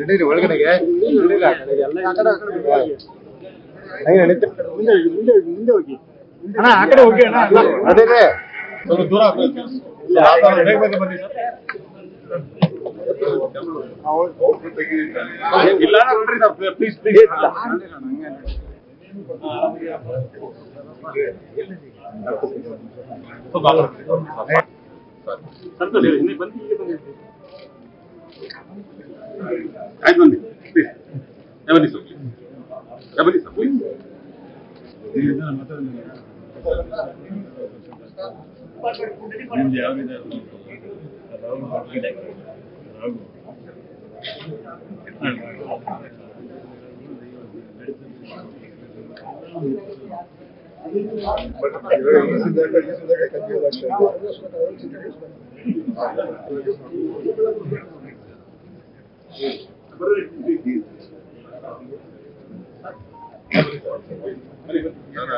ನಡೀರಿ ಒಳಗಡೆಗೆ. ಮುಂದೆ ಮುಂದೆ ಮುಂದೆ ಹೋಗಿ. ಅಣ್ಣ ಆ ಕಡೆ ಹೋಗಿ ಅಣ್ಣ. ಅದೇ ಸ್ವಲ್ಪ ದೂರ ಬೇಗ ಬೇಗ ಬನ್ನಿ. ಇಲ್ಲ ನೋಡ್ರಿ ಪ್ಲೀಸ್ ಪ್ಲೀಸ್ ಸಂತೋಷ್ ಹೇಳಿ ಹಿಂದೆ ಬನ್ನಿ ಹೀಗೆ ಬನ್ನಿ ಆಯ್ತು ಬನ್ನಿ ಪ್ಲೀಸ್ ಬನ್ನಿ ಸರ್ ಬನ್ನಿ ಸರ್ ಪ್ಲೀಸ್ ನಾನು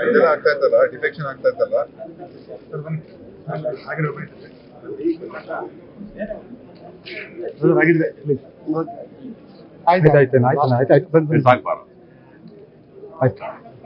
ಇದೆಲ್ಲ ಆಗ್ತಾ ಇತ್ತಲ್ಲ ಡಿಫೆಕ್ಷನ್ ಆಗ್ತಾ ಇತ್ತಲ್ಲ ಆಯ್ತು ಆಯ್ತು ಆಯ್ತು ಆಯ್ತು ಆಯ್ತು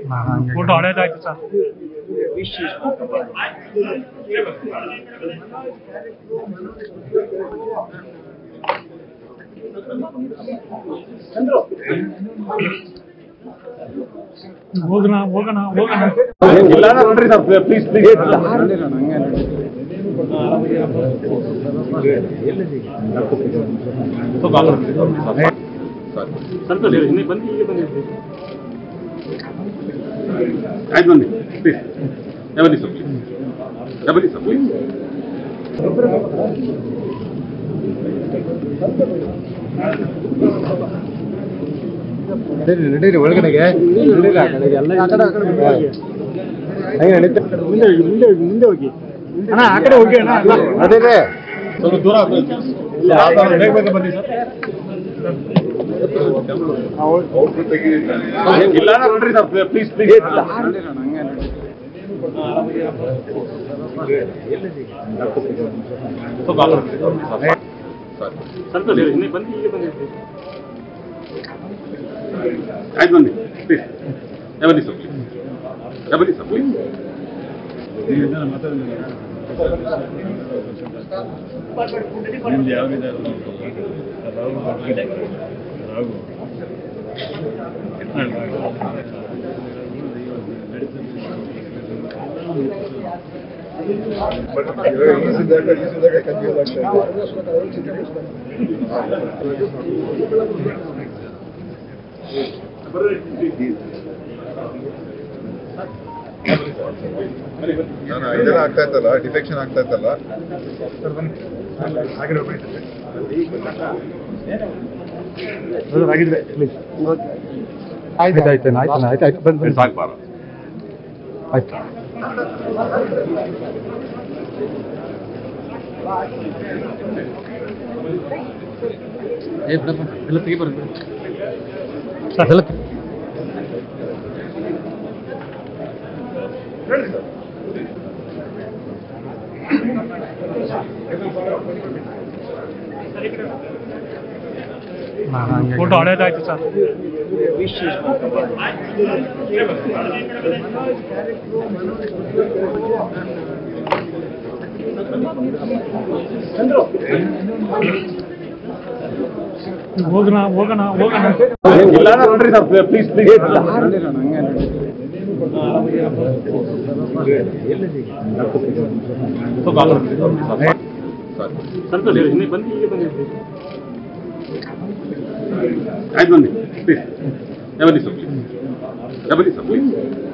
ಆಯ್ತು ಫೋಟೋ ಹಳೇದಾಯ್ತು ಸರ್ ಹೋಗೋಣ ಹೋಗೋಣ ಹೋಗೋಣ ಇಲ್ಲ ನೋಡ್ರಿ ಪ್ಲೀಸ್ ಪ್ಲೀಸ್ ಸಂತೋಷ್ ಹೇಳಿ ಹಿಂದೆ ಬನ್ನಿ ಹೀಗೆ ಬನ್ನಿ ಆಯ್ತು ಬನ್ನಿ ಪ್ಲೀಸ್ ಬನ್ನಿ ಸರ್ ಪ್ಲೀಸ್ ಬನ್ನಿ ಸರ್ ಪ್ಲೀಸ್ ನಡೀರಿ ನಡೀರಿ ಒಳಗಡೆಗೆ ನಡೀರಿ ಆ ಕಡೆಗೆ. ಆ ಕಡೆ, ಆ ಕಡೆ ಹೋಗಿ. ಹಂಗೆ ನಡೀತಾ ಮುಂದೆ ಮುಂದೆ ಮುಂದೆ ಹೋಗಿ ಅಣ್ಣ ಆ ಕಡೆ ಹೋಗಿ ಅಣ್ಣ ಅದೇ ಸ್ವಲ್ಪ ದೂರ ಬೇಗ ಬೇಗ ಬನ್ನಿ ಸರ್ ಇಲ್ಲ ಬನ್ನಿ ಪ್ಲೀಸ್ ಬನ್ನಿ ಆಯ್ತು ಬನ್ನಿ ಪ್ಲೀಸ್ ಬನ್ನಿ ಸರ್ ಪ್ಲೀಸ್ ಬನ್ನಿ ಸರ್ ಪ್ಲೀಸ್ ನಾನು ಇದೆಲ್ಲ ಆಗ್ತಾ ಇತ್ತಲ್ಲ ಡಿಫೆಕ್ಷನ್ ಆಗ್ತಾ ಇತ್ತಲ್ಲ ಆಯ್ತು ಆಯ್ತು. ಆಯ್ತು ಆಯ್ತು. ಆಯ್ತು ಬಂದು ಸಾಕ್ಬಾರ್ದು ಆಯ್ತು. ಎಲ್ಲ ತೆಗಿ ಬರುತ್ತೆ ಎಲ್ಲ ಫೋಟೋ ಹಳೇದಾಯ್ತು ಸರ್ ಹೋಗೋಣ ಹೋಗೋಣ ಹೋಗೋಣ ಇಲ್ಲ ನೋಡ್ರಿ ಪ್ಲೀಸ್ ಪ್ಲೀಸ್ ಸಂತೋಷ್ ಹೇಳಿ ಹಿಂದೆ ಬನ್ನಿ ಹೀಗೆ ಬನ್ನಿ I don't know. Please. Everybody, please. Everybody, please.